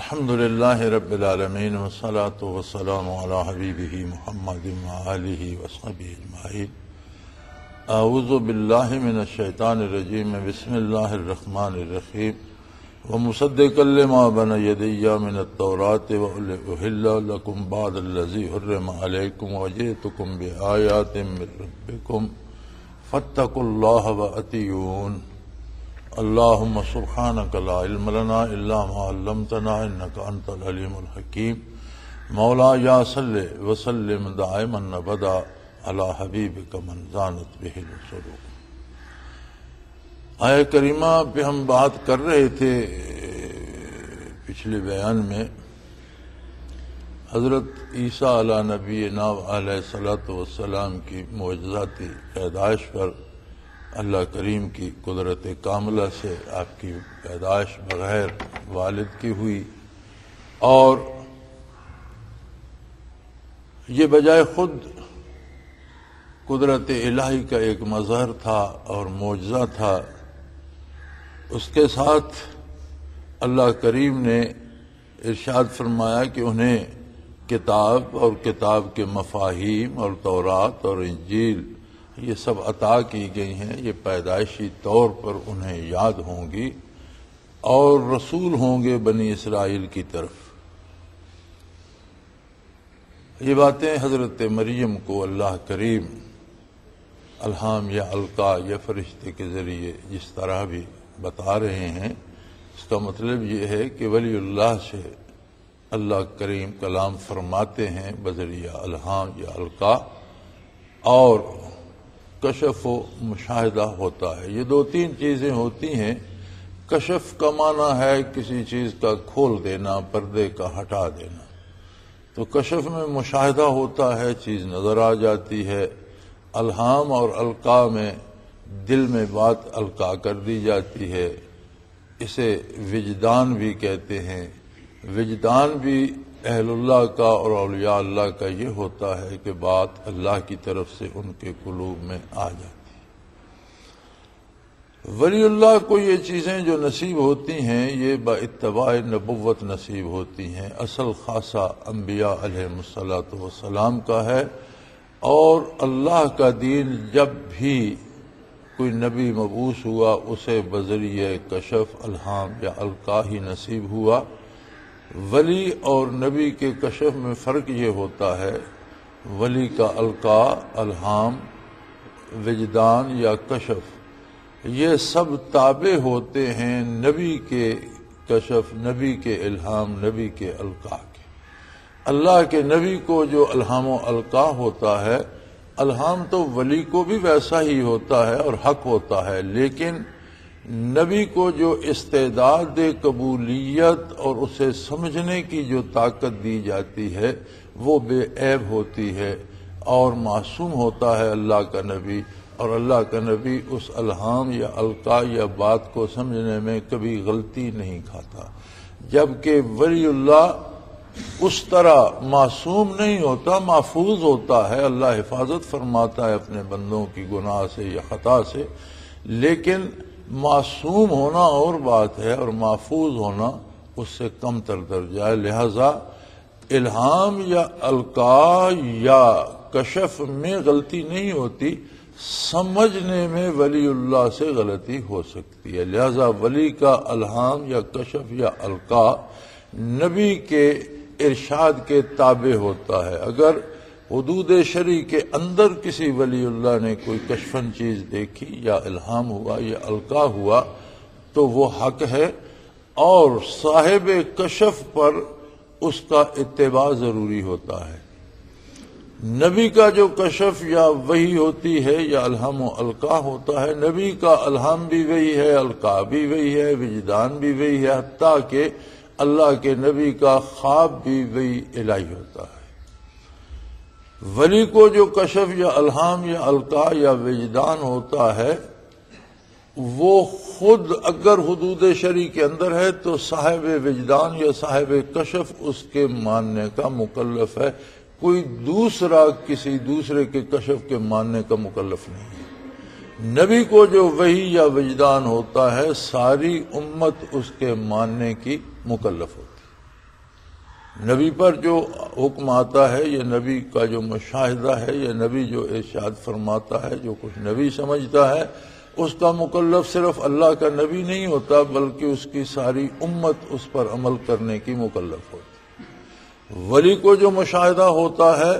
الحمد لله رب العالمين والصلاة والسلام على حبيبه محمد وآله وصحبه أجمعين أعوذ بالله من الشيطان الرجيم بسم الله الرحمن الرحيم ومصدقا لما بين يدي من التوراة وأحل لكم بعض الذي حرم عليكم وجئتكم بآيات من ربكم فاتقوا الله وأطيعون اللهم سبحانك لا علم لنا إلا ما علمتنا إنك أنت العليم الحكيم مولا يا صل وسلم دائما أبدا على حبيبك من زانت به الصدور آئے کریمہ پہ ہم بات کر رہے تھے پچھلے بیان میں حضرت عیسیٰ علیہ نبی ناب علیہ صلاۃ والسلام کی معجزاتی پیدائش پر اللہ کریم کی قدرت کاملہ سے آپ کی پیدائش بغیر والد کی ہوئی اور یہ بجائے خود قدرت الہی کا ایک مظہر تھا اور معجزہ تھا، اس کے ساتھ اللہ کریم نے ارشاد فرمایا کہ انہیں کتاب اور کتاب کے مفاہیم اور تورات اور انجیل یہ سب عطا کی گئی ہیں، یہ پیدائشی طور پر انہیں یاد ہوں گی اور رسول ہوں گے بنی اسرائیل کی طرف۔ یہ باتیں حضرت مریم کو اللہ کریم الہام یا القا یا فرشتے کے ذریعے جس طرح بھی بتا رہے ہیں، اس کا مطلب یہ ہے کہ ولی اللہ سے اللہ کریم کلام فرماتے ہیں، بذریعہ الہام یا القا، اور کشف و مشاہدہ ہوتا ہے۔ یہ دو تین چیزیں ہوتی ہیں۔ کشف کا معنی ہے کسی چیز کا کھول دینا، پردے کا ہٹا دینا۔ تو کشف میں مشاہدہ ہوتا ہے، چیز نظر آ جاتی ہے۔ الہام اور القاع میں دل میں بات القاع کر دی جاتی ہے۔ اسے وجدان بھی کہتے ہیں۔ وجدان بھی اہل اللہ کا اور اولیاء اللہ کا یہ ہوتا ہے کہ بات اللہ کی طرف سے ان کے قلوب میں آ جاتی ولی اللہ کو یہ چیزیں جو نصیب ہوتی ہیں، یہ با اتباع نبوت نصیب ہوتی ہیں۔ اصل خاصہ انبیاء علیہ السلاۃ وسلام کا ہے۔ اور اللہ کا دین جب بھی کوئی نبی مبوس ہوا، اسے بذریعہ کشف الحام یا القاع ہی نصیب ہوا۔ ولی اور نبی کے کشف میں فرق یہ ہوتا ہے، ولی کا القاع الحام وجدان یا کشف، یہ سب تابع ہوتے ہیں نبی کے کشف، نبی کے الہام، نبی کے القاع کے۔ اللہ کے نبی کو جو الہام و القاع ہوتا ہے، الہام تو ولی کو بھی ویسا ہی ہوتا ہے اور حق ہوتا ہے، لیکن نبی کو جو استعداد قبولیت اور اسے سمجھنے کی جو طاقت دی جاتی ہے، وہ بے عیب ہوتی ہے اور معصوم ہوتا ہے اللہ کا نبی اور اللہ کا نبی اس الہام یا القاع یا بات کو سمجھنے میں کبھی غلطی نہیں کھاتا۔ جبکہ ولی اللہ اس طرح معصوم نہیں ہوتا، محفوظ ہوتا ہے، اللہ حفاظت فرماتا ہے اپنے بندوں کی گناہ سے یا خطا سے۔ لیکن معصوم ہونا اور بات ہے اور محفوظ ہونا اس سے کم تر درجہ ہے۔ لہذا الہام یا القاع یا کشف میں غلطی نہیں ہوتی، سمجھنے میں ولی اللہ سے غلطی ہو سکتی ہے۔ لہذا ولی کا الہام یا کشف یا القاع نبی کے ارشاد کے تابع ہوتا ہے۔ اگر حدود شریع کے اندر کسی ولی اللہ نے کوئی کشفن چیز دیکھی یا الہام ہوا یا القاع ہوا، تو وہ حق ہے اور صاحب کشف پر اس کا اتباع ضروری ہوتا ہے۔ نبی کا جو کشف یا وہی ہوتی ہے یا الہم و القاع ہوتا ہے، نبی کا الہم بھی وہی ہے القاع بھی وہی ہے، وجدان بھی وہی ہے، حتیٰ کہ اللہ کے نبی کا خواب بھی وہی الہی ہوتا ہے۔ ولی کو جو کشف یا الہام یا القاع یا وجدان ہوتا ہے، وہ خود اگر حدود شریع کے اندر ہے تو صاحب وجدان یا صاحب کشف اس کے ماننے کا مکلف ہے۔ کوئی دوسرا کسی دوسرے کے کشف کے ماننے کا مکلف نہیں ہے۔ نبی کو جو وہی یا وجدان ہوتا ہے، ساری امت اس کے ماننے کی مکلف ہوتی ہے۔ نبی پر جو حکم آتا ہے، یہ نبی کا جو مشاہدہ ہے، یہ نبی جو ارشاد فرماتا ہے، جو کچھ نبی سمجھتا ہے، اس کا مکلف صرف اللہ کا نبی نہیں ہوتا، بلکہ اس کی ساری امت اس پر عمل کرنے کی مکلف ہوتی ولی کو جو مشاہدہ ہوتا ہے،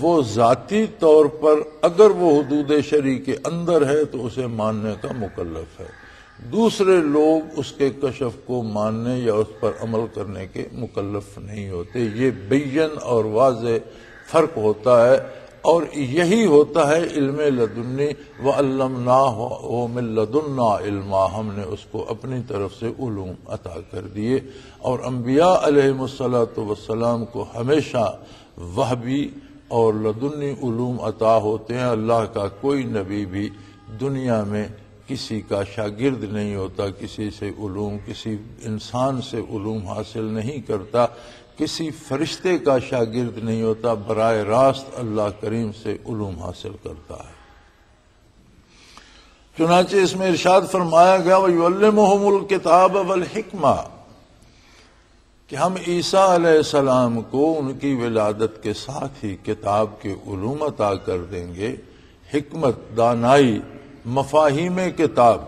وہ ذاتی طور پر اگر وہ حدود شریع کے اندر ہے، تو اسے ماننے کا مکلف ہے۔ دوسرے لوگ اس کے کشف کو ماننے یا اس پر عمل کرنے کے مکلف نہیں ہوتے۔ یہ بین اور واضح فرق ہوتا ہے اور یہی ہوتا ہے علم لدنی۔ و علم لدنا علما۔ ہم نے اس کو اپنی طرف سے علوم عطا کر دیے۔ اور انبیاء علیہ مسلط وسلام کو ہمیشہ وہبی اور لدنی علوم عطا ہوتے ہیں۔ اللہ کا کوئی نبی بھی دنیا میں کسی کا شاگرد نہیں ہوتا، کسی سے علوم، کسی انسان سے علوم حاصل نہیں کرتا، کسی فرشتے کا شاگرد نہیں ہوتا برائے راست اللہ کریم سے علوم حاصل کرتا ہے۔ چنانچہ اس میں ارشاد فرمایا گیا وہ محم الکتاب کہ ہم عیسیٰ علیہ السلام کو ان کی ولادت کے ساتھ ہی کتاب کے علوم عطا کر دیں گے، حکمت، دانائی مفاہیم کتاب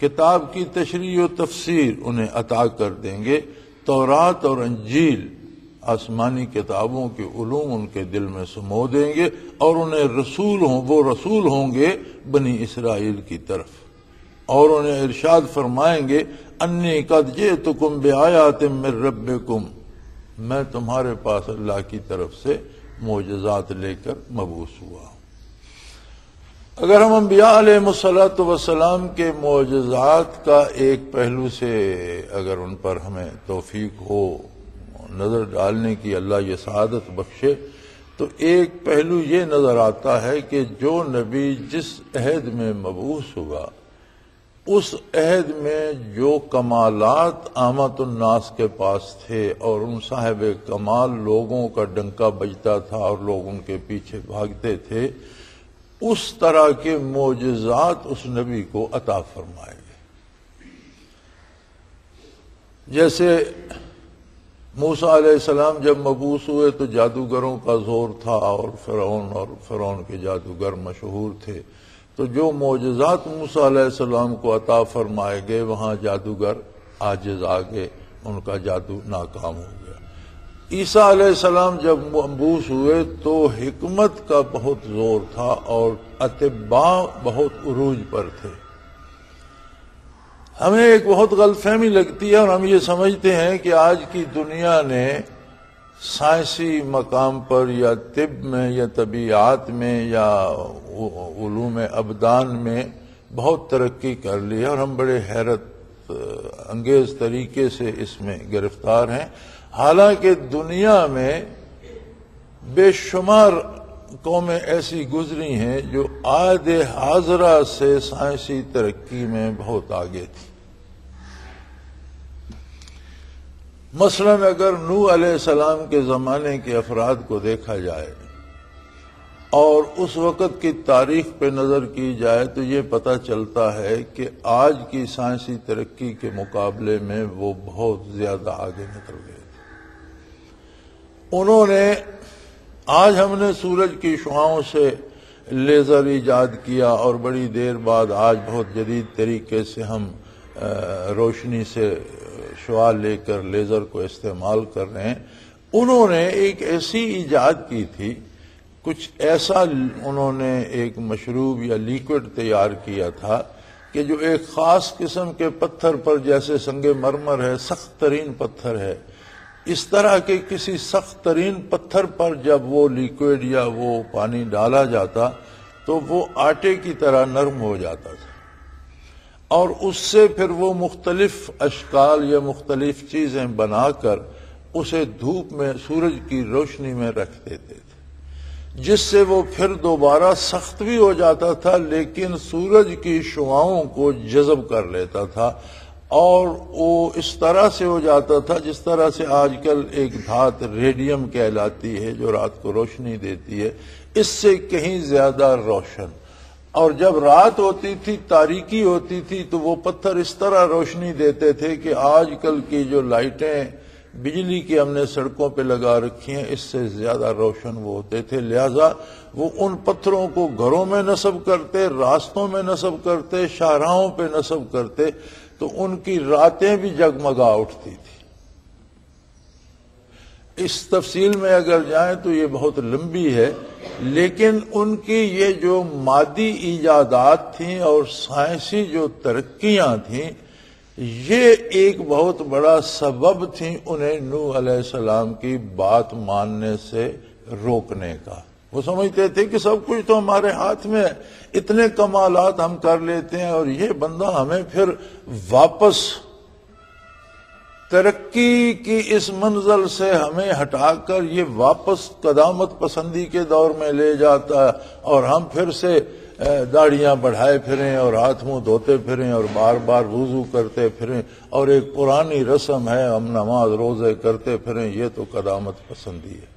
کتاب کی تشریح و تفسیر انہیں عطا کر دیں گے۔ تورات اور انجیل آسمانی کتابوں کے علوم ان کے دل میں سمو دیں گے اور انہیں رسول ہوں، وہ رسول ہوں گے بنی اسرائیل کی طرف۔ اور انہیں ارشاد فرمائیں گے، انی قد جے تو کم بے آیا تم رب میں تمہارے پاس اللہ کی طرف سے معجزات لے کر مبوس ہوا۔ اگر ہم انبیاء علیہ مسلط وسلام کے معجزات کا ایک پہلو سے اگر ان پر ہمیں توفیق ہو، نظر ڈالنے کی اللہ یہ سعادت بخشے، تو ایک پہلو یہ نظر آتا ہے کہ جو نبی جس عہد میں مبوس ہوا اس عہد میں جو کمالات آمد الناس کے پاس تھے اور ان صاحب کمال لوگوں کا ڈنکا بجتا تھا اور لوگ ان کے پیچھے بھاگتے تھے اس طرح کے معجزات اس نبی کو عطا فرمائے گئے۔ جیسے موسا علیہ السلام جب مبوس ہوئے تو جادوگروں کا زور تھا اور فرعون اور فرعون کے جادوگر مشہور تھے۔ تو جو معجزات موسا علیہ السلام کو عطا فرمائے گئے، وہاں جادوگر آجز آگے ان کا جادو ناکام ہو گیا۔ عیسیٰ علیہ السلام جب مبوس ہوئے تو حکمت کا بہت زور تھا اور اتباع بہت عروج پر تھے۔ ہمیں ایک بہت غلط فہمی لگتی ہے اور ہم یہ سمجھتے ہیں کہ آج کی دنیا نے سائنسی مقام پر یا طب میں یا طبیعات میں یا علوم ابدان میں بہت ترقی کر لی ہے اور ہم بڑے حیرت انگیز طریقے سے اس میں گرفتار ہیں۔ حالانکہ دنیا میں بے شمار قومیں ایسی گزری ہیں جو آد حاضرہ سے سائنسی ترقی میں بہت آگے تھی۔ مثلا اگر نو علیہ السلام کے زمانے کے افراد کو دیکھا جائے اور اس وقت کی تاریخ پہ نظر کی جائے تو یہ پتہ چلتا ہے کہ آج کی سائنسی ترقی کے مقابلے میں وہ بہت زیادہ آگے نکل گئے۔ انہوں نے آج ہم نے سورج کی شعاؤں سے لیزر ایجاد کیا اور بڑی دیر بعد آج بہت جدید طریقے سے ہم روشنی سے شعا لے کر لیزر کو استعمال کر رہے ہیں۔ انہوں نے ایک ایسی ایجاد کی تھی، کچھ ایسا انہوں نے ایک مشروب یا لیکوڈ تیار کیا تھا کہ جو ایک خاص قسم کے پتھر پر جیسے سنگ مرمر ہے، سخت ترین پتھر ہے۔ اس طرح کے کسی سخت ترین پتھر پر جب وہ لیکوڈ یا وہ پانی ڈالا جاتا تو وہ آٹے کی طرح نرم ہو جاتا تھا۔ اور اس سے پھر وہ مختلف اشکال یا مختلف چیزیں بنا کر اسے دھوپ میں، سورج کی روشنی میں رکھ دیتے تھے۔ جس سے وہ پھر دوبارہ سخت بھی ہو جاتا تھا، لیکن سورج کی شعاؤں کو جذب کر لیتا تھا۔ اور وہ اس طرح سے ہو جاتا تھا جس طرح سے آج کل ایک دھات ریڈیم کہلاتی ہے جو رات کو روشنی دیتی ہے۔ اس سے کہیں زیادہ روشن۔ اور جب رات ہوتی تھی، تاریکی ہوتی تھی، تو وہ پتھر اس طرح روشنی دیتے تھے کہ آج کل کی جو لائٹیں بجلی کی ہم نے سڑکوں پہ لگا رکھی ہیں، اس سے زیادہ روشن وہ ہوتے تھے۔ لہذا وہ ان پتھروں کو گھروں میں نصب کرتے، راستوں میں نصب کرتے، شاہراہوں پہ نصب کرتے۔ تو ان کی راتیں بھی جگمگا اٹھتی تھی۔ اس تفصیل میں اگر جائیں تو یہ بہت لمبی ہے، لیکن ان کی یہ جو مادی ایجادات تھیں اور سائنسی جو ترقیاں تھیں، یہ ایک بہت بڑا سبب تھی انہیں نو علیہ السلام کی بات ماننے سے روکنے کا۔ وہ سمجھتے تھے کہ سب کچھ تو ہمارے ہاتھ میں اتنے کمالات ہم کر لیتے ہیں اور یہ بندہ ہمیں پھر واپس ترقی کی اس منزل سے ہمیں ہٹا کر یہ واپس قدامت پسندی کے دور میں لے جاتا ہے اور ہم پھر سے داڑیاں بڑھائے پھریں اور ہاتھ منہ دھوتے پھریں اور بار بار وضو کرتے پھریں اور ایک پرانی رسم ہے، ہم نماز روزے کرتے پھریں، یہ تو قدامت پسندی ہے۔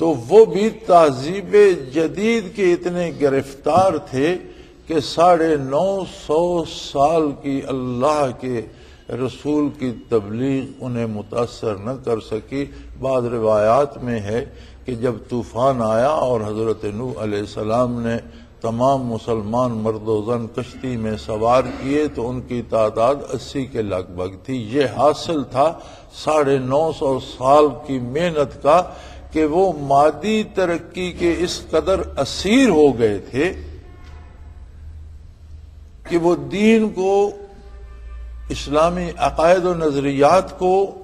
تو وہ بھی تہذیب جدید کے اتنے گرفتار تھے کہ ساڑھے نو سو سال کی اللہ کے رسول کی تبلیغ انہیں متاثر نہ کر سکی۔ بعض روایات میں ہے کہ جب طوفان آیا اور حضرت نو علیہ السلام نے تمام مسلمان مرد و زن کشتی میں سوار کیے تو ان کی تعداد اسی کے لگ بھگ تھی۔ یہ حاصل تھا ساڑھے نو سو سال کی محنت کا کہ وہ مادی ترقی کے اس قدر اسیر ہو گئے تھے کہ وہ دین کو، اسلامی عقائد و نظریات کو،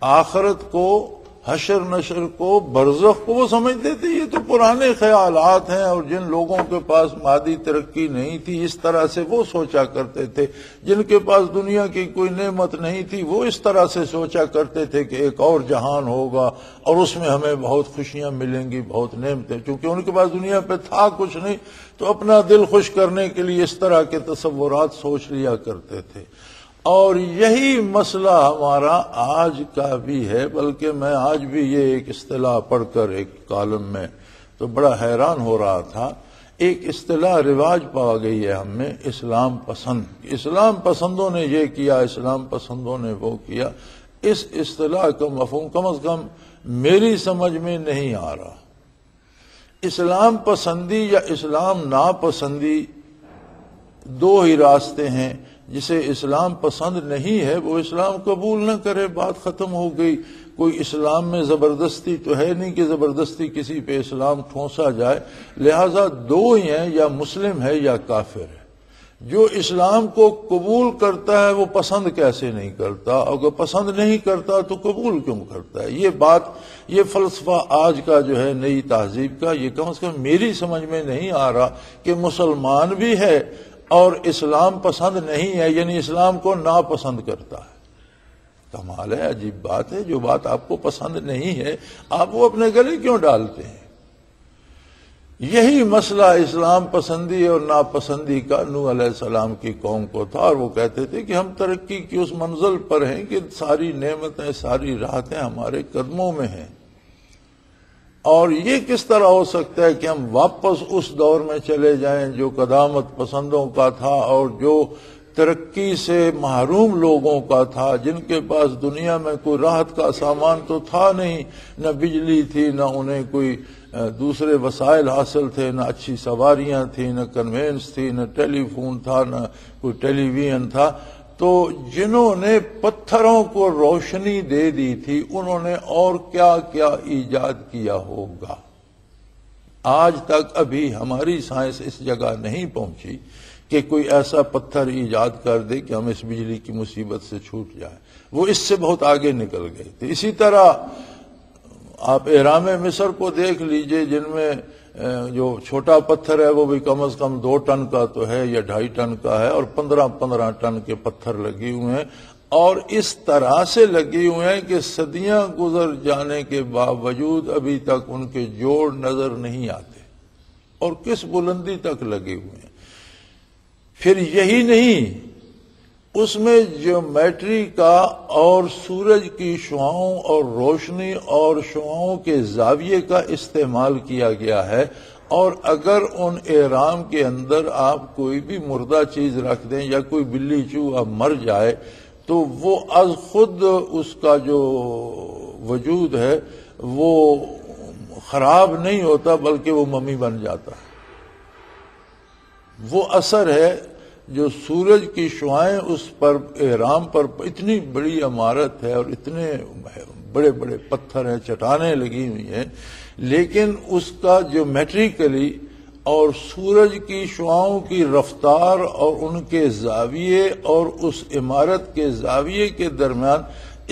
آخرت کو حشر نشر کو برزخ کو وہ سمجھتے تھے یہ تو پرانے خیالات ہیں اور جن لوگوں کے پاس مادی ترقی نہیں تھی، اس طرح سے وہ سوچا کرتے تھے۔ جن کے پاس دنیا کی کوئی نعمت نہیں تھی، وہ اس طرح سے سوچا کرتے تھے کہ ایک اور جہان ہوگا اور اس میں ہمیں بہت خوشیاں ملیں گی، بہت نعمتیں۔ کیونکہ ان کے پاس دنیا پہ تھا کچھ نہیں، تو اپنا دل خوش کرنے کے لیے اس طرح کے تصورات سوچ لیا کرتے تھے۔ اور یہی مسئلہ ہمارا آج کا بھی ہے، بلکہ میں آج بھی یہ ایک اصطلاح پڑھ کر ایک کالم میں تو بڑا حیران ہو رہا تھا۔ ایک اصطلاح رواج پا گئی ہے ہم میں، اسلام پسند۔ اسلام پسندوں نے یہ کیا، اسلام پسندوں نے وہ کیا۔ اس اصطلاح کا مفہوم کم از کم میری سمجھ میں نہیں آ رہا۔ اسلام پسندی یا اسلام ناپسندی دو ہی راستے ہیں۔ جسے اسلام پسند نہیں ہے، وہ اسلام قبول نہ کرے، بات ختم ہو گئی۔ کوئی اسلام میں زبردستی تو ہے نہیں کہ زبردستی کسی پہ اسلام ٹھونسا جائے۔ لہذا دو ہی ہیں، یا مسلم ہے یا کافر ہے۔ جو اسلام کو قبول کرتا ہے، وہ پسند کیسے نہیں کرتا؟ اگر پسند نہیں کرتا تو قبول کیوں کرتا ہے؟ یہ بات، یہ فلسفہ آج کا جو ہے نئی تہذیب کا، یہ کم از کم میری سمجھ میں نہیں آ رہا کہ مسلمان بھی ہے اور اسلام پسند نہیں ہے یعنی اسلام کو ناپسند کرتا ہے۔ کمال ہے، عجیب بات ہے، جو بات آپ کو پسند نہیں ہے، آپ وہ اپنے گلے کیوں ڈالتے ہیں؟ یہی مسئلہ اسلام پسندی اور ناپسندی کا نو علیہ السلام کی قوم کو تھا، اور وہ کہتے تھے کہ ہم ترقی کی اس منزل پر ہیں کہ ساری نعمتیں، ساری راحتیں ہمارے قدموں میں ہیں۔ اور یہ کس طرح ہو سکتا ہے کہ ہم واپس اس دور میں چلے جائیں جو قدامت پسندوں کا تھا اور جو ترقی سے محروم لوگوں کا تھا، جن کے پاس دنیا میں کوئی راحت کا سامان تو تھا نہیں، نہ بجلی تھی، نہ انہیں کوئی دوسرے وسائل حاصل تھے، نہ اچھی سواریاں تھیں، نہ کنوینس تھی، نہ ٹیلی فون تھا، نہ کوئی ٹیلی ویژن تھا۔ تو جنہوں نے پتھروں کو روشنی دے دی تھی، انہوں نے اور کیا کیا ایجاد کیا ہوگا؟ آج تک ابھی ہماری سائنس اس جگہ نہیں پہنچی کہ کوئی ایسا پتھر ایجاد کر دے کہ ہم اس بجلی کی مصیبت سے چھوٹ جائیں۔ وہ اس سے بہت آگے نکل گئے تھے۔ اسی طرح آپ احرام مصر کو دیکھ لیجیے، جن میں جو چھوٹا پتھر ہے، وہ بھی کم از کم دو ٹن کا تو ہے یا ڈھائی ٹن کا ہے اور پندرہ پندرہ ٹن کے پتھر لگے ہوئے ہیں اور اس طرح سے لگے ہوئے ہیں کہ صدیاں گزر جانے کے باوجود ابھی تک ان کے جوڑ نظر نہیں آتے اور کس بلندی تک لگے ہوئے ہیں؟ پھر یہی نہیں اس میں جیومیٹری کا اور سورج کی شعاؤں اور روشنی اور شعاؤں کے زاویے کا استعمال کیا گیا ہے اور اگر ان احرام کے اندر آپ کوئی بھی مردہ چیز رکھ دیں یا کوئی بلی چوہا مر جائے تو وہ از خود اس کا جو وجود ہے وہ خراب نہیں ہوتا بلکہ وہ ممی بن جاتا ہے۔ وہ اثر ہے جو سورج کی شعائیں اس پر احرام پر اتنی بڑی عمارت ہے اور اتنے بڑے بڑے پتھر ہیں، چٹانیں لگی ہوئی ہیں، لیکن اس کا جو میٹریکلی اور سورج کی شعاؤں کی رفتار اور ان کے زاویے اور اس عمارت کے زاویے کے درمیان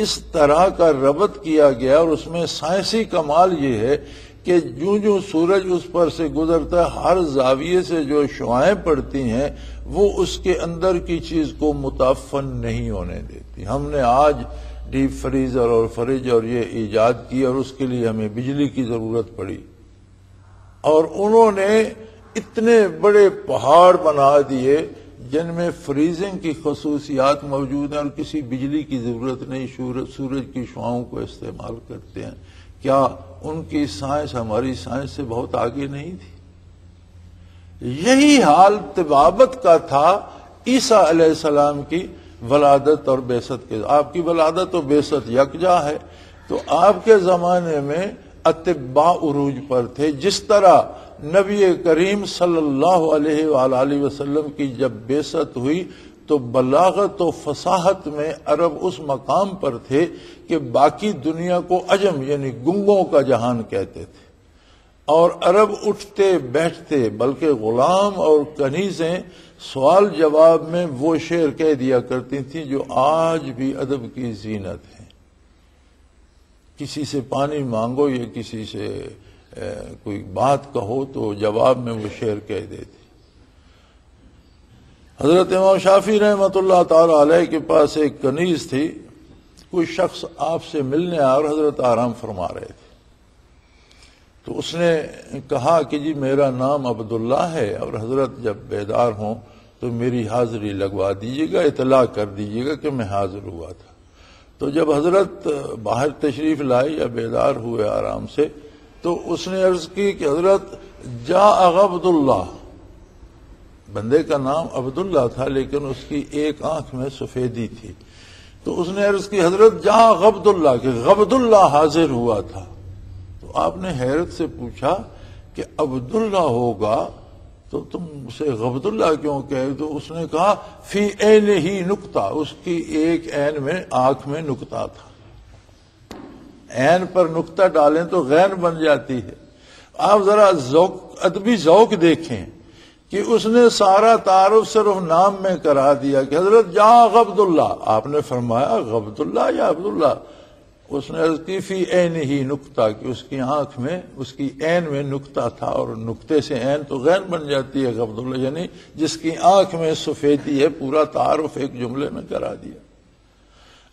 اس طرح کا ربط کیا گیا اور اس میں سائنسی کمال یہ ہے کہ جو جو سورج اس پر سے گزرتا ہے، ہر زاویے سے جو شعائیں پڑتی ہیں وہ اس کے اندر کی چیز کو متافن نہیں ہونے دیتی۔ ہم نے آج ڈیپ فریزر اور فریج اور یہ ایجاد کی اور اس کے لیے ہمیں بجلی کی ضرورت پڑی۔ اور انہوں نے اتنے بڑے پہاڑ بنا دیے جن میں فریزنگ کی خصوصیات موجود ہیں اور کسی بجلی کی ضرورت نہیں سورج کی شعاؤں کو استعمال کرتے ہیں۔ کیا ان کی سائنس ہماری سائنس سے بہت آگے نہیں تھی؟ یہی حال طبابت کا تھا عیسیٰ علیہ السلام کی ولادت اور بیست کے آپ کی ولادت اور بیست یکجا ہے۔ تو آپ کے زمانے میں اتباع عروج پر تھے۔ جس طرح نبی کریم صلی اللہ علیہ وآلہ وسلم کی جب بیست ہوئی، تو بلاغت و فصاحت میں عرب اس مقام پر تھے کہ باقی دنیا کو عجم یعنی گنگوں کا جہان کہتے تھے۔ اور عرب اٹھتے بیٹھتے بلکہ غلام اور کنیزیں سوال جواب میں وہ شعر کہہ دیا کرتی تھیں جو آج بھی ادب کی زینت ہے کسی سے پانی مانگو یا کسی سے کوئی بات کہو تو جواب میں وہ شعر کہہ دیتی حضرت امام شافی رحمت اللہ تعالی علیہ کے پاس ایک کنیز تھی۔ کوئی شخص آپ سے ملنے آ اور حضرت آرام فرما رہے تھے۔ تو اس نے کہا کہ جی میرا نام عبداللہ ہے اور حضرت جب بیدار ہوں تو میری حاضری لگوا دیجیے گا، اطلاع کر دیجیے گا کہ میں حاضر ہوا تھا۔ تو جب حضرت باہر تشریف لائے یا بیدار ہوئے آرام سے تو اس نے عرض کی کہ حضرت جا عبد اللہ بندے کا نام عبداللہ تھا لیکن اس کی ایک آنکھ میں سفیدی تھی۔ تو اس نے عرض کی حضرت جہاں غبد اللہ کہ غبد اللہ حاضر ہوا تھا۔ آپ نے حیرت سے پوچھا کہ عبداللہ ہوگا تو تم اسے غبد اللہ کیوں کہے تو اس نے کہا، فی این ہی نکتا اس کی ایک این میں آنکھ میں نکتا تھا۔ این پر نکتا ڈالیں تو غین بن جاتی ہے۔ آپ ذرا ذوق، ادبی ذوق دیکھیں کہ اس نے سارا تعارف صرف نام میں کرا دیا کہ حضرت جہاں غبد اللہ آپ نے فرمایا غبد اللہ یا عبداللہ؟ اس نے فی عین ہی نکتا کہ اس کی آنکھ میں، اس کی عین میں نکتا تھا، اور نقطے سے عین تو غیر بن جاتی ہے غبد اللہ یعنی جس کی آنکھ میں سفیدی ہے، پورا تعارف ایک جملے میں کرا دیا۔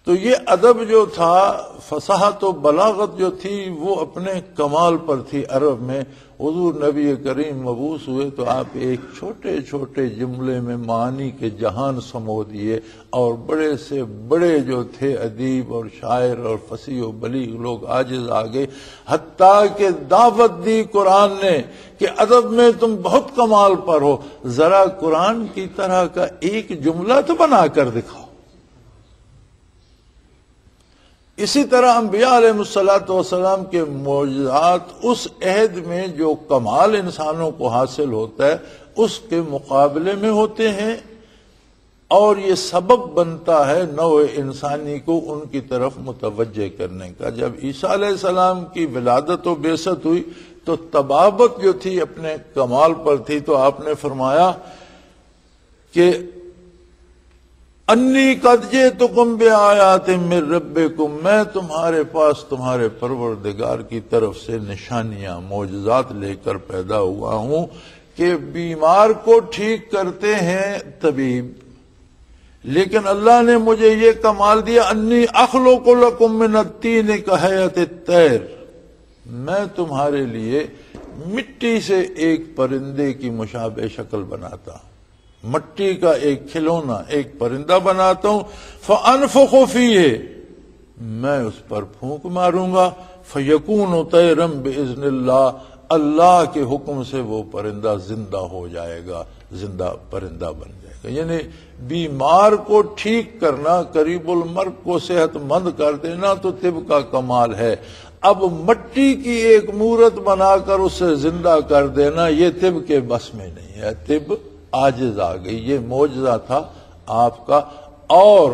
تو یہ ادب جو تھا، فصاحت و بلاغت جو تھی، وہ اپنے کمال پر تھی۔ عرب میں حضور نبی کریم مبوس ہوئے تو آپ ایک چھوٹے چھوٹے جملے میں معنی کے جہان سمو دیے اور بڑے سے بڑے جو تھے، ادیب اور شاعر اور فصیح و بلی لوگ آجز آگے حتیٰ کہ دعوت دی قرآن نے کہ ادب میں تم بہت کمال پر ہو۔ ذرا قرآن کی طرح کا ایک جملہ تو بنا کر دکھاؤ۔ اسی طرح انبیاء علیہ السلاۃ والسلام کے معجزات اس عہد میں جو کمال انسانوں کو حاصل ہوتا ہے، اس کے مقابلے میں ہوتے ہیں۔ اور یہ سبب بنتا ہے نو انسانی کو ان کی طرف متوجہ کرنے کا۔ جب عیسیٰ علیہ السلام کی ولادت و بیست ہوئی تو تبابت جو تھی اپنے کمال پر تھی تو آپ نے فرمایا کہ انی قدجے تو کم بے آیا رب میں تمہارے پاس تمہارے پروردگار کی طرف سے نشانیاں، معجزات لے کر پیدا ہوا ہوں کہ بیمار کو ٹھیک کرتے ہیں طبیب لیکن اللہ نے مجھے یہ کمال دیا، انی اخلو کو لکم من التین کہیت تیر میں تمہارے لیے مٹی سے ایک پرندے کی مشابہ شکل بناتا ہوں۔ مٹی کا ایک کھلونا، ایک پرندہ بناتا ہوں فنف خوفی ہے میں اس پر پھونک ماروں گا فیقون تیرم بزن اللہ اللہ کے حکم سے وہ پرندہ زندہ ہو جائے گا، زندہ پرندہ بن جائے گا۔ یعنی بیمار کو ٹھیک کرنا، قریب المرگ کو صحت مند کر دینا تو طب کا کمال ہے۔ اب مٹی کی ایک مورت بنا کر اسے زندہ کر دینا، یہ طب کے بس میں نہیں ہے۔ طب آجز آ گئی۔ یہ موجزہ تھا آپ کا۔ اور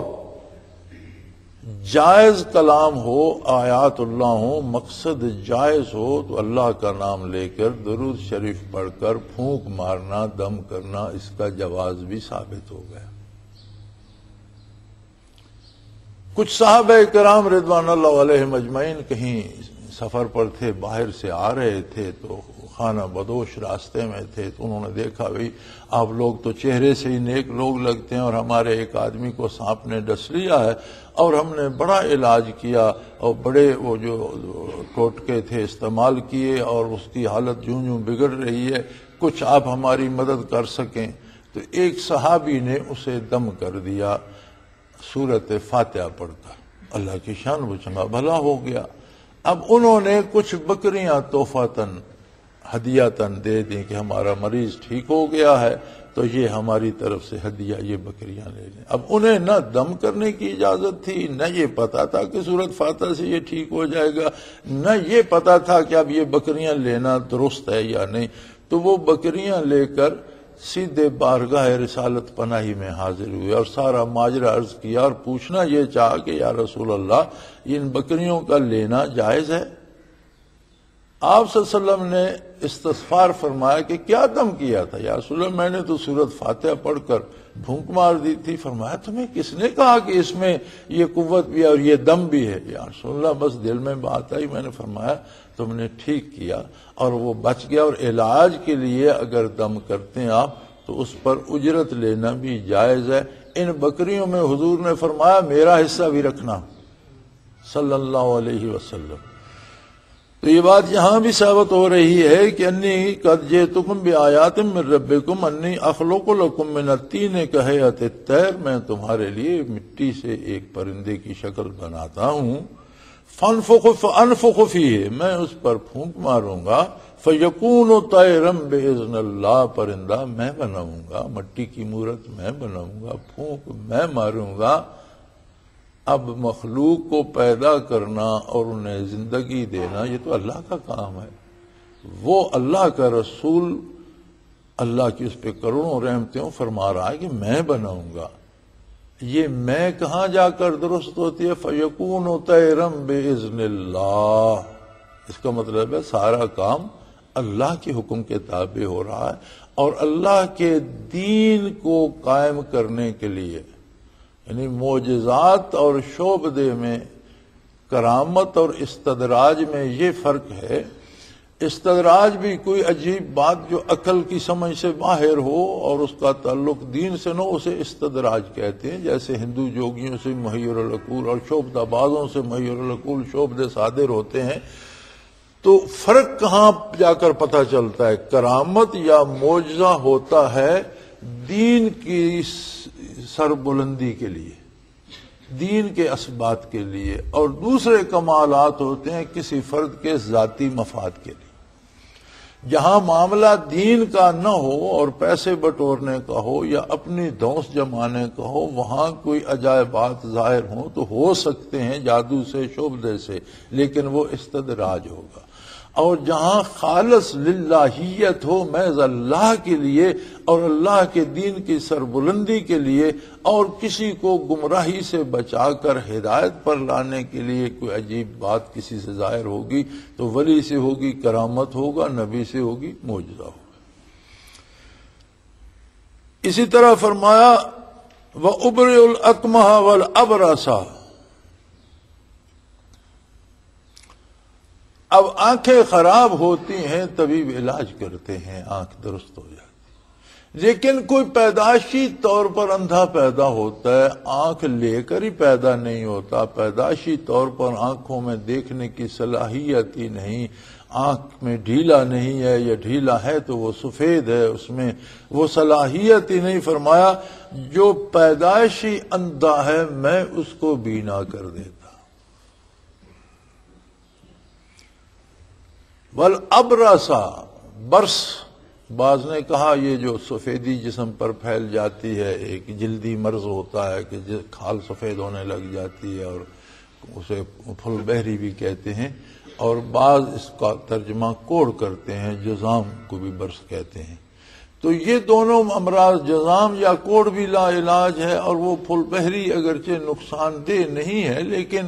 جائز کلام ہو، آیات اللہ ہو مقصد جائز ہو، تو اللہ کا نام لے کر درود شریف پڑھ کر پھونک مارنا، دم کرنا، اس کا جواز بھی ثابت ہو گیا۔ کچھ صاحب کرام رضوان اللہ علیہ مجمعین کہیں سفر پر تھے، باہر سے آ رہے تھے، تو خانہ بدوش راستے میں تھے تو انہوں نے دیکھا بھائی آپ لوگ تو چہرے سے ہی نیک لوگ لگتے ہیں اور ہمارے ایک آدمی کو سانپ نے ڈس لیا ہے اور ہم نے بڑا علاج کیا اور بڑے وہ جو ٹوٹکے تھے استعمال کیے اور اس کی حالت جوں جوں بگڑ رہی ہے، کچھ آپ ہماری مدد کر سکیں۔ تو ایک صحابی نے اسے دم کر دیا صورت فاتحہ پڑھ کر اللہ کی شان بچنگا بھلا ہو گیا۔ اب انہوں نے کچھ بکریاں توحفہ تن ہدیہ تن دے دیں کہ ہمارا مریض ٹھیک ہو گیا ہے، تو یہ ہماری طرف سے ہدیہ، یہ بکریاں لے لیں۔ اب انہیں نہ دم کرنے کی اجازت تھی، نہ یہ پتا تھا کہ صورت فاتح سے یہ ٹھیک ہو جائے گا، نہ یہ پتا تھا کہ اب یہ بکریاں لینا درست ہے یا نہیں۔ تو وہ بکریاں لے کر سیدھے بارگاہ رسالت پناہی میں حاضر ہوئے اور سارا ماجرہ عرض کیا اور پوچھنا یہ چاہا کہ یا رسول اللہ، ان بکریوں کا لینا جائز ہے؟ آپ صلی اللہ علیہ وسلم نے استغفار فرمایا کہ کیا دم کیا تھا؟ یا رسول اللہ، میں نے تو سورت فاتحہ پڑھ کر بھونک مار دی تھی۔ فرمایا، تمہیں کس نے کہا کہ اس میں یہ قوت بھی ہے اور یہ دم بھی ہے؟ یا رسول اللہ، بس دل میں بات آئی، میں نے فرمایا، تم نے ٹھیک کیا اور وہ بچ گیا اور علاج کے لیے اگر دم کرتے ہیں آپ، تو اس پر اجرت لینا بھی جائز ہے۔ ان بکریوں میں حضور نے فرمایا، میرا حصہ بھی رکھنا۔ صلی اللہ علیہ وسلم۔ تو یہ بات یہاں بھی ثابت ہو رہی ہے کہ انی قد جے تکم بھی آیات میں رب کم انی اخلوق الحکم نتی نے کہے تیر، میں تمہارے لیے مٹی سے ایک پرندے کی شکل بناتا ہوں۔ فن فخف ان ہے میں اس پر پھونک ماروں گا۔ فیقون و تیرم بے اللہ، پرندہ میں بناؤں گا، مٹی کی مورت میں بناؤں گا، پھونک میں ماروں گا۔ اب مخلوق کو پیدا کرنا اور انہیں زندگی دینا، یہ تو اللہ کا کام ہے۔ وہ اللہ کا رسول اللہ کی اس پہ کروڑوں رحمتوں فرما رہا ہے کہ میں بناؤں گا۔ یہ میں کہاں جا کر درست ہوتی ہے؟ فیقون و تیرم بے اللہ اس کا مطلب ہے سارا کام اللہ کے حکم کے تابع ہو رہا ہے اور اللہ کے دین کو قائم کرنے کے لیے۔ یعنی معجزات اور شعب دے میں، کرامت اور استدراج میں یہ فرق ہے۔ استدراج بھی کوئی عجیب بات جو عقل کی سمجھ سے باہر ہو اور اس کا تعلق دین سے نہ اسے استدراج کہتے ہیں۔ جیسے ہندو جوگیوں سے محیر القول اور شعبدہ بازوں سے محیر القول شعبد صادر ہوتے ہیں۔ تو فرق کہاں جا کر پتہ چلتا ہے؟ کرامت یا معجزہ ہوتا ہے دین کی سر بلندی کے لیے، دین کے اسبات کے لیے اور دوسرے کمالات ہوتے ہیں کسی فرد کے ذاتی مفاد کے لیے۔ جہاں معاملہ دین کا نہ ہو اور پیسے بٹورنے کا ہو یا اپنی دوست جمانے کا ہو، وہاں کوئی عجائبات ظاہر ہوں تو ہو سکتے ہیں جادو سے شعبدے سے، لیکن وہ استدراج ہوگا۔ اور جہاں خالص للہیت ہو، محض اللہ کے لیے اور اللہ کے دین کی سربلندی کے لیے اور کسی کو گمراہی سے بچا کر ہدایت پر لانے کے لیے کوئی عجیب بات کسی سے ظاہر ہوگی تو ولی سے ہوگی، کرامت ہوگا، نبی سے ہوگی موجودہ ہوگا۔ اسی طرح فرمایا وہ ابر العکمہ ول ابراسا اب آنکھیں خراب ہوتی ہیں طبیب علاج کرتے ہیں، آنکھ درست ہو جاتی لیکن کوئی پیدائشی طور پر اندھا پیدا ہوتا ہے، آنکھ لے کر ہی پیدا نہیں ہوتا۔ پیدائشی طور پر آنکھوں میں دیکھنے کی صلاحیت ہی نہیں۔ آنکھ میں ڈھیلا نہیں ہے یا ڈھیلا ہے تو وہ سفید ہے، اس میں وہ صلاحیت ہی نہیں۔ فرمایا، جو پیدائشی اندھا ہے، میں اس کو بینا کر دیتا بل ابرسا برس۔ بعض نے کہا، یہ جو سفیدی جسم پر پھیل جاتی ہے، ایک جلدی مرض ہوتا ہے کہ کھال سفید ہونے لگ جاتی ہے اور اسے پھل بہری بھی کہتے ہیں۔ اور بعض اس کا ترجمہ کوڑ کرتے ہیں، جزام کو بھی برس کہتے ہیں۔ تو یہ دونوں امراض، جزام یا کوڑ بھی لا علاج ہے اور وہ پھل بہری اگرچہ نقصان دہ نہیں ہے، لیکن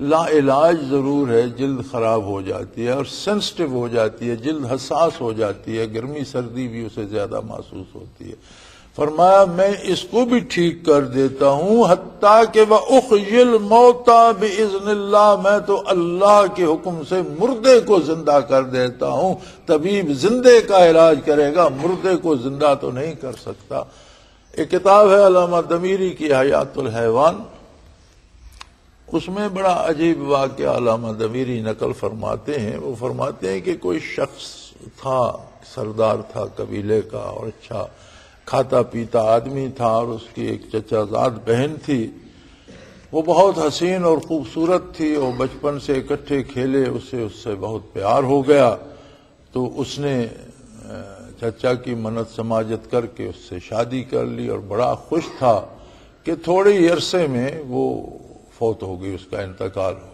لا علاج ضرور ہے، جلد خراب ہو جاتی ہے اور سینسٹیو ہو جاتی ہے، جلد حساس ہو جاتی ہے، گرمی سردی بھی اسے زیادہ محسوس ہوتی ہے۔ فرمایا، میں اس کو بھی ٹھیک کر دیتا ہوں، حتیٰ کہ وہ اخیل موتا بزن اللہ، میں تو اللہ کے حکم سے مردے کو زندہ کر دیتا ہوں۔ طبیب زندے کا علاج کرے گا، مردے کو زندہ تو نہیں کر سکتا۔ ایک کتاب ہے، علامہ دمیری کی حیات الحیوان۔ اس میں بڑا عجیب واقعہ علامہ دمیری نقل فرماتے ہیں۔ وہ فرماتے ہیں کہ کوئی شخص تھا، سردار تھا، قبیلے کا اور اچھا کھاتا پیتا آدمی تھا اور اس کی ایک چچا زاد بہن تھی۔ وہ بہت حسین اور خوبصورت تھی اور بچپن سے اکٹھے کھیلے، اسے اس سے بہت پیار ہو گیا۔ تو اس نے چچا کی منت سماجت کر کے اس سے شادی کر لی اور بڑا خوش تھا کہ تھوڑے عرصے میں وہ فوت ہو گئی، اس کا انتقال ہو گیا۔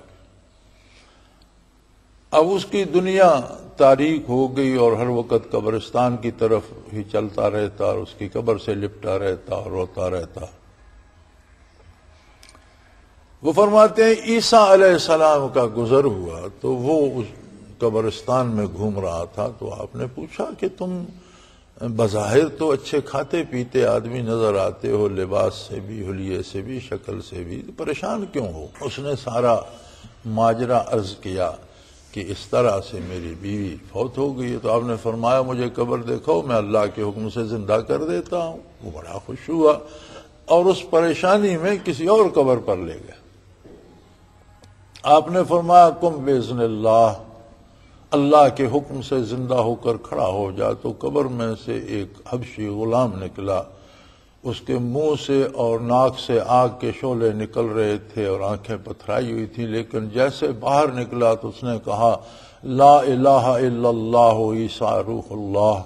اب اس کی دنیا تاریخ ہو گئی اور ہر وقت قبرستان کی طرف ہی چلتا رہتا اور اس کی قبر سے لپٹا رہتا اور روتا رہتا۔ وہ فرماتے ہیں، عیسیٰ علیہ السلام کا گزر ہوا تو وہ اس قبرستان میں گھوم رہا تھا تو آپ نے پوچھا کہ تم بظاہر تو اچھے کھاتے پیتے آدمی نظر آتے ہو، لباس سے بھی، حلیے سے بھی، شکل سے بھی پریشان کیوں ہو؟ اس نے سارا ماجرا عرض کیا کہ اس طرح سے میری بیوی فوت ہو گئی تو آپ نے فرمایا، مجھے قبر دیکھو میں اللہ کے حکم سے زندہ کر دیتا ہوں۔ وہ بڑا خوش ہوا اور اس پریشانی میں کسی اور قبر پر لے گیا آپ نے فرمایا، کم بزن اللہ اللہ کے حکم سے زندہ ہو کر کھڑا ہو جا تو قبر میں سے ایک حبشی غلام نکلا۔ اس کے منہ سے اور ناک سے آگ کے شعلے نکل رہے تھے اور آنکھیں پتھرائی ہوئی تھی لیکن جیسے باہر نکلا تو اس نے کہا، لا الہ الا اللہ، عیسیٰ روح اللہ۔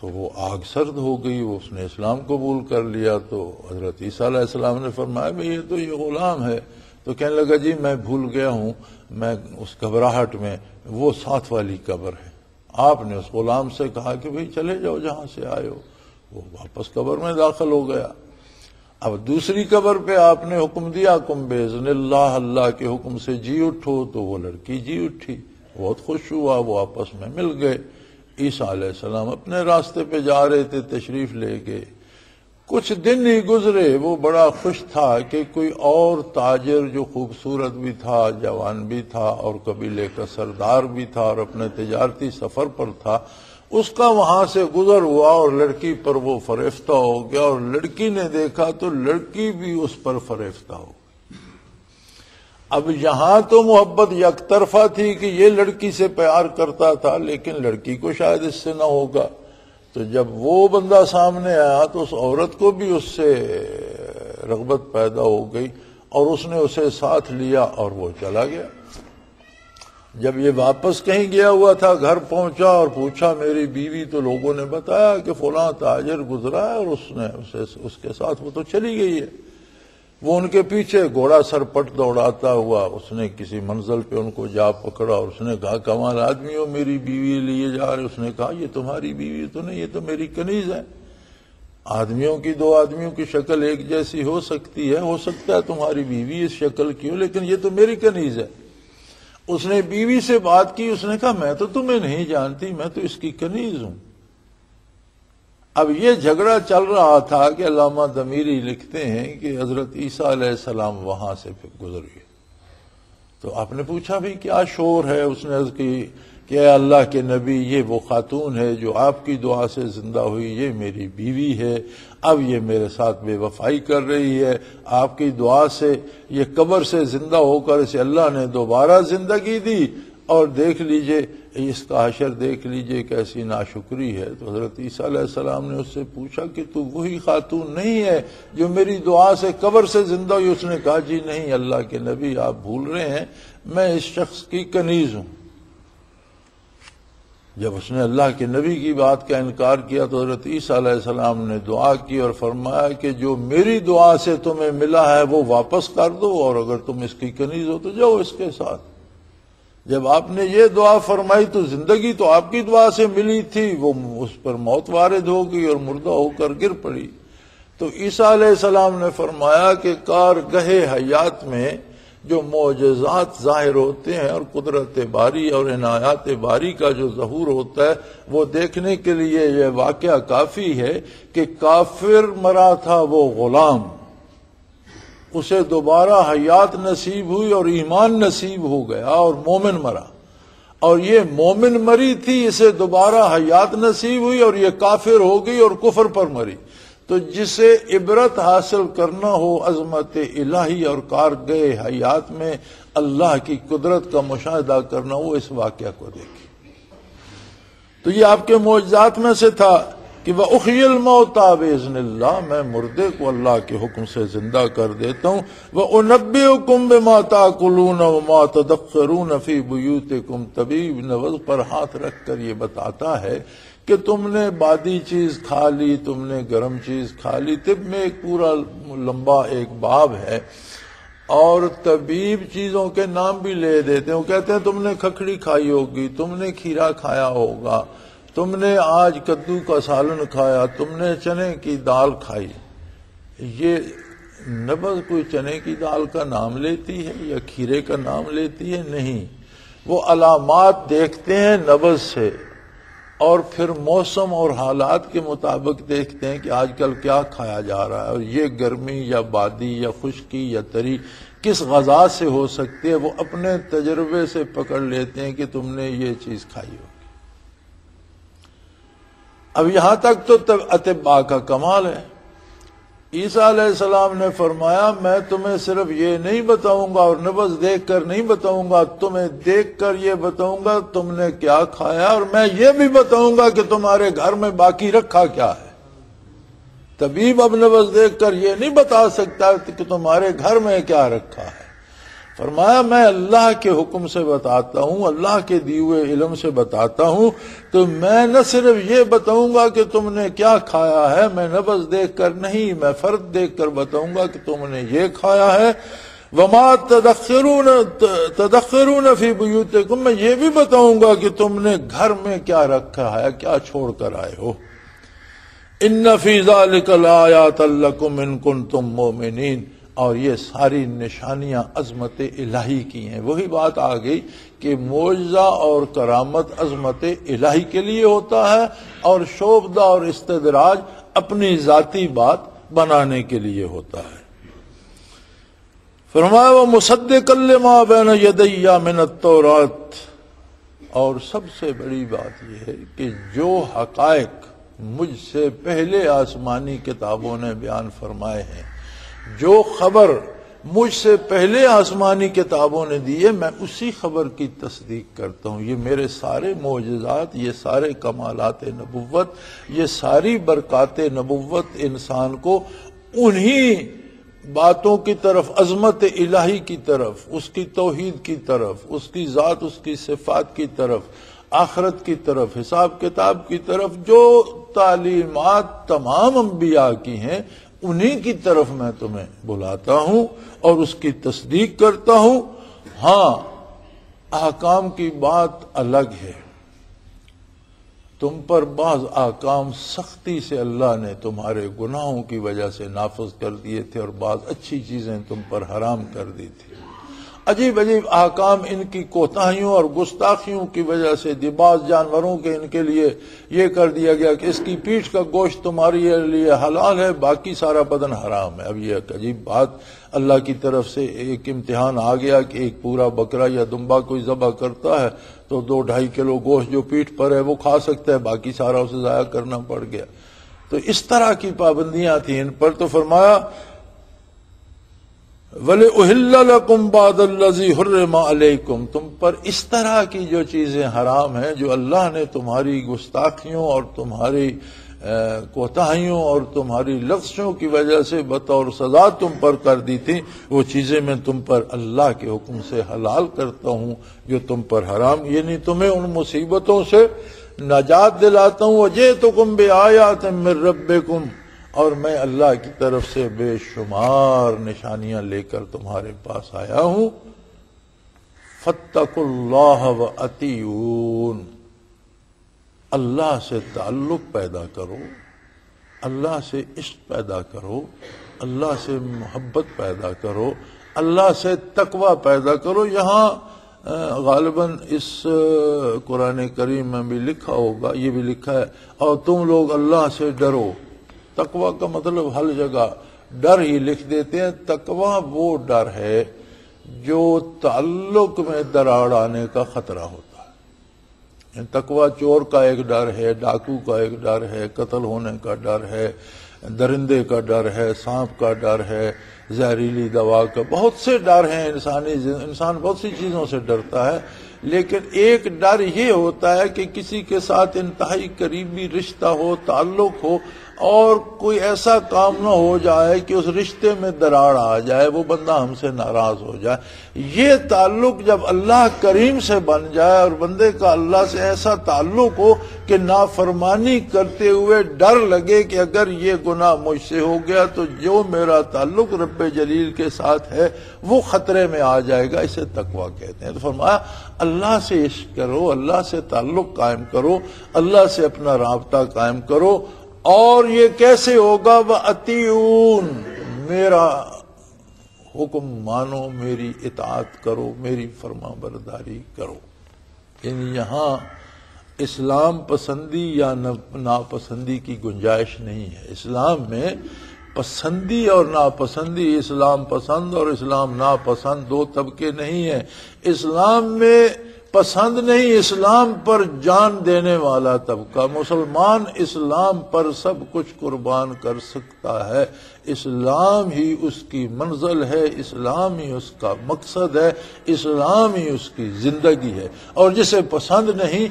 تو وہ آگ سرد ہو گئی، وہ اس نے اسلام قبول کر لیا۔ تو حضرت عیسیٰ علیہ السلام نے فرمایا بھائی یہ تو یہ غلام ہے۔ تو کہنے لگا جی میں بھول گیا ہوں، میں اس گھبراہٹ میں، وہ ساتھ والی قبر ہے۔ آپ نے اس غلام سے کہا کہ بھئی چلے جاؤ جہاں سے آئے ہو۔ وہ واپس قبر میں داخل ہو گیا۔ اب دوسری قبر پہ آپ نے حکم دیا، کم بیزن اللہ اللہ کے حکم سے جی اٹھو۔ تو وہ لڑکی جی اٹھی، بہت خوش ہوا، وہ آپس میں مل گئے۔ عیسیٰ علیہ السلام اپنے راستے پہ جا رہے تھے، تشریف لے گئے۔ کچھ دن ہی گزرے، وہ بڑا خوش تھا کہ کوئی اور تاجر جو خوبصورت بھی تھا، جوان بھی تھا اور قبیلے کا سردار بھی تھا اور اپنے تجارتی سفر پر تھا، اس کا وہاں سے گزر ہوا اور لڑکی پر وہ فریفتہ ہو گیا اور لڑکی نے دیکھا تو لڑکی بھی اس پر فریفتہ ہو اب یہاں تو محبت یک طرفہ تھی کہ یہ لڑکی سے پیار کرتا تھا، لیکن لڑکی کو شاید اس سے نہ ہوگا۔ تو جب وہ بندہ سامنے آیا تو اس عورت کو بھی اس سے رغبت پیدا ہو گئی اور اس نے اسے ساتھ لیا اور وہ چلا گیا۔ جب یہ واپس کہیں گیا ہوا تھا، گھر پہنچا اور پوچھا، میری بیوی تو لوگوں نے بتایا کہ فلاں تاجر گزرا ہے اور اس نے اسے، اس کے ساتھ وہ تو چلی گئی ہے۔ وہ ان کے پیچھے گھوڑا سر پٹ دوڑاتا ہوا، اس نے کسی منزل پہ ان کو جا پکڑا اور اس نے کہا، کمال آدمی ہو، میری بیوی لیے جا رہے اس نے کہا، یہ تمہاری بیوی تو نہیں، یہ تو میری کنیز ہے۔ آدمیوں کی دو آدمیوں کی شکل ایک جیسی ہو سکتی ہے، ہو سکتا ہے تمہاری بیوی اس شکل کی ہو، لیکن یہ تو میری کنیز ہے۔ اس نے بیوی سے بات کی، اس نے کہا، میں تو تمہیں نہیں جانتی، میں تو اس کی کنیز ہوں۔ اب یہ جھگڑا چل رہا تھا کہ علامہ دمیری لکھتے ہیں کہ حضرت عیسیٰ علیہ السلام وہاں سے گزر گئے۔ تو آپ نے پوچھا بھی کیا شور ہے اس نے کی کہ اے اللہ کے نبی، یہ وہ خاتون ہے جو آپ کی دعا سے زندہ ہوئی، یہ میری بیوی ہے، اب یہ میرے ساتھ بے وفائی کر رہی ہے، آپ کی دعا سے، یہ قبر سے زندہ ہو کر اسے اللہ نے دوبارہ زندگی دی۔ اور دیکھ لیجیے، اس کا حشر دیکھ لیجیے کیسی ناشکری ہے۔ تو حضرت عیسیٰ علیہ السلام نے اس سے پوچھا کہ تو وہی خاتون نہیں ہے جو میری دعا سے قبر سے زندہ ہوئی؟ اس نے کہا جی نہیں، اللہ کے نبی، آپ بھول رہے ہیں، میں اس شخص کی کنیز ہوں۔ جب اس نے اللہ کے نبی کی بات کا انکار کیا تو حضرت عیسیٰ علیہ السلام نے دعا کی اور فرمایا کہ جو میری دعا سے تمہیں ملا ہے، وہ واپس کر دو اور اگر تم اس کی کنیز ہو تو جاؤ اس کے ساتھ۔ جب آپ نے یہ دعا فرمائی تو زندگی تو آپ کی دعا سے ملی تھی، وہ اس پر موت وارد ہو گئی اور مردہ ہو کر گر پڑی۔ تو عیسیٰ علیہ السلام نے فرمایا کہ کار گہے حیات میں جو معجزات ظاہر ہوتے ہیں اور قدرت باری اور عنایات باری کا جو ظہور ہوتا ہے، وہ دیکھنے کے لیے یہ واقعہ کافی ہے کہ کافر مرا تھا وہ غلام۔ اسے دوبارہ حیات نصیب ہوئی اور ایمان نصیب ہو گیا اور مومن مرا۔ اور یہ مومن مری تھی، اسے دوبارہ حیات نصیب ہوئی اور یہ کافر ہو گئی اور کفر پر مری۔ تو جسے عبرت حاصل کرنا ہو عظمت الہی اور کار گئے حیات میں، اللہ کی قدرت کا مشاہدہ کرنا ہو، اس واقعہ کو دیکھیں۔ تو یہ آپ کے معجزات میں سے تھا۔ کہ وہ اخیل موتا بزن اللہ میں مردے کو اللہ کے حکم سے زندہ کر دیتا ہوں۔ وہ انبی کمب ماتا کلون مات دفرون فی بیوت کم طبیب نوز پر ہاتھ رکھ کر یہ بتاتا ہے کہ تم نے بادی چیز کھا لی، تم نے گرم چیز کھا لی۔ طب میں ایک پورا لمبا ایک باب ہے اور طبیب چیزوں کے نام بھی لے دیتے ہیں۔ وہ کہتے ہیں تم نے کھکڑی کھائی ہوگی، تم نے کھیرا کھایا ہوگا۔ تم نے آج کدو کا سالن کھایا، تم نے چنے کی دال کھائی۔ یہ نبز کوئی چنے کی دال کا نام لیتی ہے یا کھیرے کا نام لیتی ہے؟ نہیں۔ وہ علامات دیکھتے ہیں نبز سے اور پھر موسم اور حالات کے مطابق دیکھتے ہیں کہ آج کل کیا کھایا جا رہا ہے۔ اور یہ گرمی یا بادی یا خشکی یا تری کس غذا سے ہو سکتی ہے، وہ اپنے تجربے سے پکڑ لیتے ہیں کہ تم نے یہ چیز کھائی ہوگی اب یہاں تک تو اتباع کا کمال ہے۔ عیسیٰ علیہ السلام نے فرمایا، میں تمہیں صرف یہ نہیں بتاؤں گا اور نبز دیکھ کر نہیں بتاؤں گا، تمہیں دیکھ کر یہ بتاؤں گا تم نے کیا کھایا اور میں یہ بھی بتاؤں گا کہ تمہارے گھر میں باقی رکھا کیا ہے۔ طبیب اب نبز دیکھ کر یہ نہیں بتا سکتا کہ تمہارے گھر میں کیا رکھا ہے۔ فرمایا، میں اللہ کے حکم سے بتاتا ہوں، اللہ کے دیوے علم سے بتاتا ہوں، تو میں نہ صرف یہ بتاؤں گا کہ تم نے کیا کھایا ہے، میں نبز دیکھ کر نہیں، میں فرد دیکھ کر بتاؤں گا کہ تم نے یہ کھایا ہے۔ وما تدخرون تدخرون فی بیوتکم میں یہ بھی بتاؤں گا کہ تم نے گھر میں کیا رکھا ہے، کیا چھوڑ کر آئے ہو۔ ان فی ذالک الآیات لکم ان کنتم مومنین اور یہ ساری نشانیاں عظمت الہی کی ہیں۔ وہی بات آ گئی کہ معجزہ اور کرامت عظمت الہی کے لیے ہوتا ہے اور شوبدہ اور استدراج اپنی ذاتی بات بنانے کے لیے ہوتا ہے۔ فرمایا، وہ مصد کلما بین یدیا منت اور سب سے بڑی بات یہ ہے کہ جو حقائق مجھ سے پہلے آسمانی کتابوں نے بیان فرمائے ہیں جو خبر مجھ سے پہلے آسمانی کتابوں نے دی ہے، میں اسی خبر کی تصدیق کرتا ہوں۔ یہ میرے سارے معجزات، یہ سارے کمالات نبوت، یہ ساری برکات نبوت انسان کو انہی باتوں کی طرف، عظمت الہی کی طرف، اس کی توحید کی طرف، اس کی ذات، اس کی صفات کی طرف، آخرت کی طرف، حساب کتاب کی طرف، جو تعلیمات تمام انبیاء کی ہیں انہی کی طرف میں تمہیں بلاتا ہوں اور اس کی تصدیق کرتا ہوں۔ ہاں احکام کی بات الگ ہے۔ تم پر بعض احکام سختی سے اللہ نے تمہارے گناہوں کی وجہ سے نافذ کر دیے تھے اور بعض اچھی چیزیں تم پر حرام کر دی تھی۔ عجیب عجیب احکام ان کی کوتاہیوں اور گستاخیوں کی وجہ سے دباس جانوروں کے ان کے لیے یہ کر دیا گیا کہ اس کی پیٹھ کا گوشت تمہاری لیے حلال ہے، باقی سارا بدن حرام ہے۔ اب یہ ایک عجیب بات اللہ کی طرف سے ایک امتحان آ گیا کہ ایک پورا بکرا یا دمبا کوئی ذبح کرتا ہے تو دو ڈھائی کلو گوشت جو پیٹھ پر ہے وہ کھا سکتا ہے، باقی سارا اسے ضائع کرنا پڑ گیا۔ تو اس طرح کی پابندیاں تھیں ان پر تو فرمایا ولی اہل کم باد حرم علیکم تم پر اس طرح کی جو چیزیں حرام ہیں جو اللہ نے تمہاری گستاخیوں اور تمہاری کوتاہیوں اور تمہاری لفظوں کی وجہ سے بطور سزا تم پر کر دی تھی، وہ چیزیں میں تم پر اللہ کے حکم سے حلال کرتا ہوں جو تم پر حرام۔ یعنی تمہیں ان مصیبتوں سے نجات دلاتا ہوں۔ وجہ تو کم بے آیا تم رب اور میں اللہ کی طرف سے بے شمار نشانیاں لے کر تمہارے پاس آیا ہوں۔ فتق اللہ و اتیون اللہ سے تعلق پیدا کرو۔ اللہ سے عشق پیدا کرو۔ اللہ سے محبت پیدا کرو۔ اللہ سے تقوی پیدا کرو۔ یہاں غالباً اس قرآن کریم میں بھی لکھا ہوگا، یہ بھی لکھا ہے۔ اور تم لوگ اللہ سے ڈرو۔ تقوی کا مطلب ہر جگہ ڈر ہی لکھ دیتے ہیں۔ تقوی وہ ڈر ہے جو تعلق میں دراڑ آنے کا خطرہ ہوتا ہے۔ یعنی تقوی چور کا ایک ڈر ہے، ڈاکو کا ایک ڈر ہے، قتل ہونے کا ڈر ہے، درندے کا ڈر ہے، سانپ کا ڈر ہے، زہریلی دوا کا بہت سے ڈر ہیں۔ انسانی انسان بہت سی چیزوں سے ڈرتا ہے۔ لیکن ایک ڈر یہ ہوتا ہے کہ کسی کے ساتھ انتہائی قریبی رشتہ ہو، تعلق ہو اور کوئی ایسا کام نہ ہو جائے کہ اس رشتے میں دراڑ آ جائے، وہ بندہ ہم سے ناراض ہو جائے۔ یہ تعلق جب اللہ کریم سے بن جائے اور بندے کا اللہ سے ایسا تعلق ہو کہ نافرمانی کرتے ہوئے ڈر لگے کہ اگر یہ گناہ مجھ سے ہو گیا تو جو میرا تعلق رب جلیل کے ساتھ ہے، وہ خطرے میں آ جائے گا، اسے تقوا کہتے ہیں۔ تو فرمایا، اللہ سے عشق کرو، اللہ سے تعلق قائم کرو، اللہ سے اپنا رابطہ قائم کرو اور یہ کیسے ہوگا؟ وہ اتیون میرا حکم مانو، میری اطاعت کرو، میری فرما برداری کرو۔ یعنی یہاں اسلام پسندی یا ناپسندی کی گنجائش نہیں ہے۔ اسلام میں پسندی اور ناپسندی، اسلام پسند اور اسلام ناپسند دو طبقے نہیں ہیں۔ اسلام میں پسند نہیں اسلام پر جان دینے والا طبقہ۔ مسلمان اسلام پر سب کچھ قربان کر سکتا ہے۔ اسلام ہی اس کی منزل ہے، اسلام ہی اس کا مقصد ہے، اسلام ہی اس کی زندگی ہے۔ اور جسے پسند نہیں،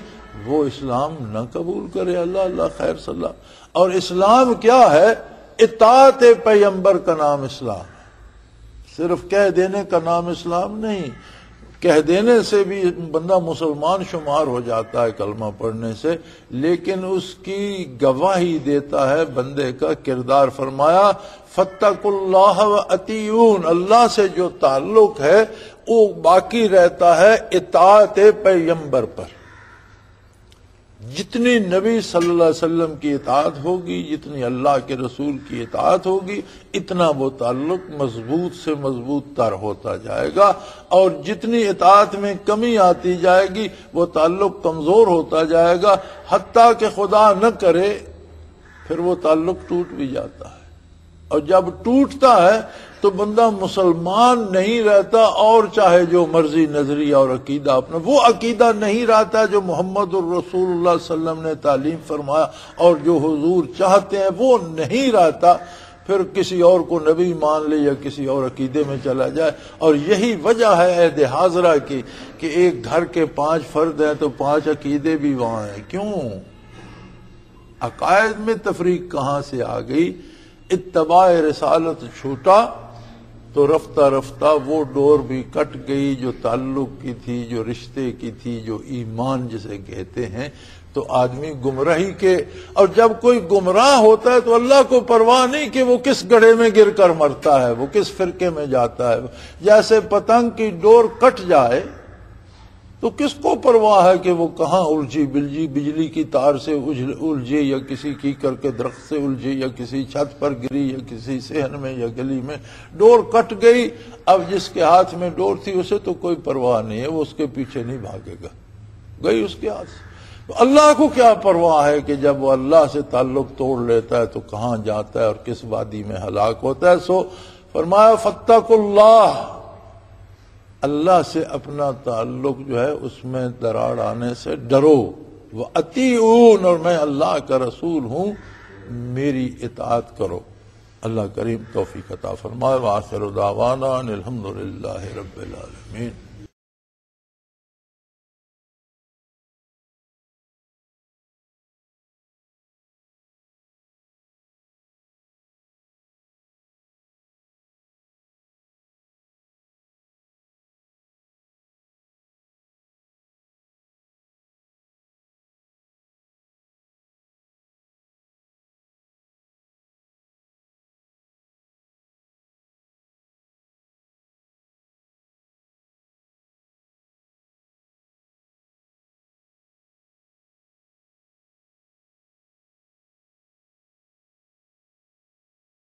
وہ اسلام نہ قبول کرے۔ اللہ اللہ خیر صلی اللہ۔ اور اسلام کیا ہے؟ اطاعت پیمبر کا نام اسلام۔ صرف کہہ دینے کا نام اسلام نہیں۔ کہہ دینے سے بھی بندہ مسلمان شمار ہو جاتا ہے کلمہ پڑھنے سے، لیکن اس کی گواہی دیتا ہے بندے کا کردار فرمایا فتق اللہ و اتیون اللہ سے جو تعلق ہے، وہ باقی رہتا ہے اطاعت پیمبر پر۔ جتنی نبی صلی اللہ علیہ وسلم کی اطاعت ہوگی، جتنی اللہ کے رسول کی اطاعت ہوگی، اتنا وہ تعلق مضبوط سے مضبوط تر ہوتا جائے گا اور جتنی اطاعت میں کمی آتی جائے گی، وہ تعلق کمزور ہوتا جائے گا۔ حتیٰ کہ خدا نہ کرے، پھر وہ تعلق ٹوٹ بھی جاتا ہے۔ اور جب ٹوٹتا ہے تو بندہ مسلمان نہیں رہتا اور چاہے جو مرضی نظریہ اور عقیدہ اپنا، وہ عقیدہ نہیں رہتا جو محمد الرسول اللہ علیہ وسلم نے تعلیم فرمایا اور جو حضور چاہتے ہیں، وہ نہیں رہتا۔ پھر کسی اور کو نبی مان لے یا کسی اور عقیدے میں چلا جائے۔ اور یہی وجہ ہے عہد حاضرہ کی کہ ایک گھر کے پانچ فرد ہیں تو پانچ عقیدے بھی وہاں ہیں۔ کیوں؟ عقائد میں تفریق کہاں سے آ گئی؟ اتباع رسالت چھوٹا تو رفتہ رفتہ وہ ڈور بھی کٹ گئی جو تعلق کی تھی، جو رشتے کی تھی، جو ایمان جسے کہتے ہیں۔ تو آدمی گمراہی کے، اور جب کوئی گمراہ ہوتا ہے تو اللہ کو پرواہ نہیں کہ وہ کس گڑھے میں گر کر مرتا ہے، وہ کس فرقے میں جاتا ہے۔ جیسے پتنگ کی ڈور کٹ جائے تو کس کو پرواہ ہے کہ وہ کہاں الجھی بلجی بجلی کی تار سے الجھے یا کسی کی کر کے درخت سے الجھے یا کسی چھت پر گری یا کسی سہن میں یا گلی میں ڈور کٹ گئی؟ اب جس کے ہاتھ میں ڈور تھی اسے تو کوئی پرواہ نہیں ہے، وہ اس کے پیچھے نہیں بھاگے گا۔ گئی اس کے ہاتھ سے۔ تو اللہ کو کیا پرواہ ہے کہ جب وہ اللہ سے تعلق توڑ لیتا ہے تو کہاں جاتا ہے اور کس وادی میں ہلاک ہوتا ہے؟ سو فرمایا فتح اللہ۔ اللہ سے اپنا تعلق جو ہے اس میں دراڑ آنے سے ڈرو۔ وہ اتی اور میں اللہ کا رسول ہوں۔ میری اطاعت کرو۔ اللہ کریم توفیق عطا فرمائے۔ واخر دعوانا الحمد للہ رب العالمین۔